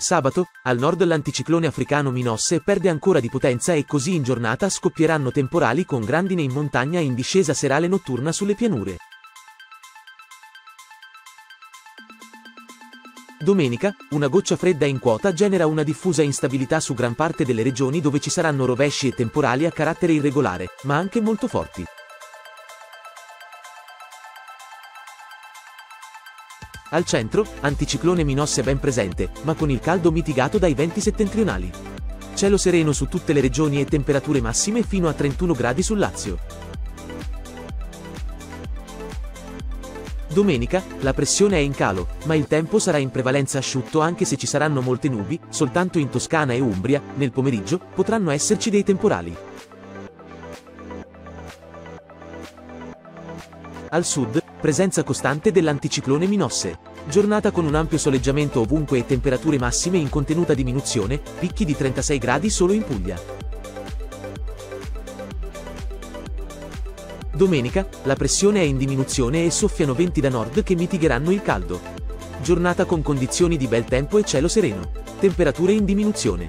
Sabato, al nord l'anticiclone africano Minosse perde ancora di potenza e così in giornata scoppieranno temporali con grandine in montagna in discesa serale notturna sulle pianure. Domenica, una goccia fredda in quota genera una diffusa instabilità su gran parte delle regioni dove ci saranno rovesci e temporali a carattere irregolare, ma anche molto forti. Al centro, anticiclone Minosse ben presente, ma con il caldo mitigato dai venti settentrionali. Cielo sereno su tutte le regioni e temperature massime fino a 31 gradi sul Lazio. Domenica, la pressione è in calo, ma il tempo sarà in prevalenza asciutto anche se ci saranno molte nubi, soltanto in Toscana e Umbria, nel pomeriggio, potranno esserci dei temporali. Al sud, presenza costante dell'anticiclone Minosse. Giornata con un ampio soleggiamento ovunque e temperature massime in contenuta diminuzione, picchi di 36 gradi solo in Puglia. Domenica, la pressione è in diminuzione e soffiano venti da nord che mitigheranno il caldo. Giornata con condizioni di bel tempo e cielo sereno. Temperature in diminuzione.